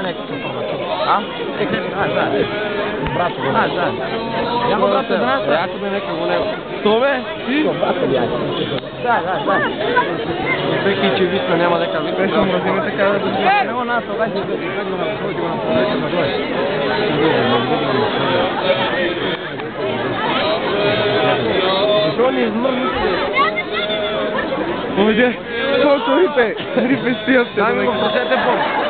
знае някакви информативни. А? Е, а, да. Брат, го. А, да. Няма брат, да знаеш. Яко бе, нека го него. Томе, ти? Да, да, да. Всеки, че висна, няма дека висна. Беше мразина така да го знае. Е, няма нас, това ще бъде. Бегна на възходи, го направите на дой. Защо не измърнете? Поведе, колко рипе, рипе стият се. Дай ми го просете по.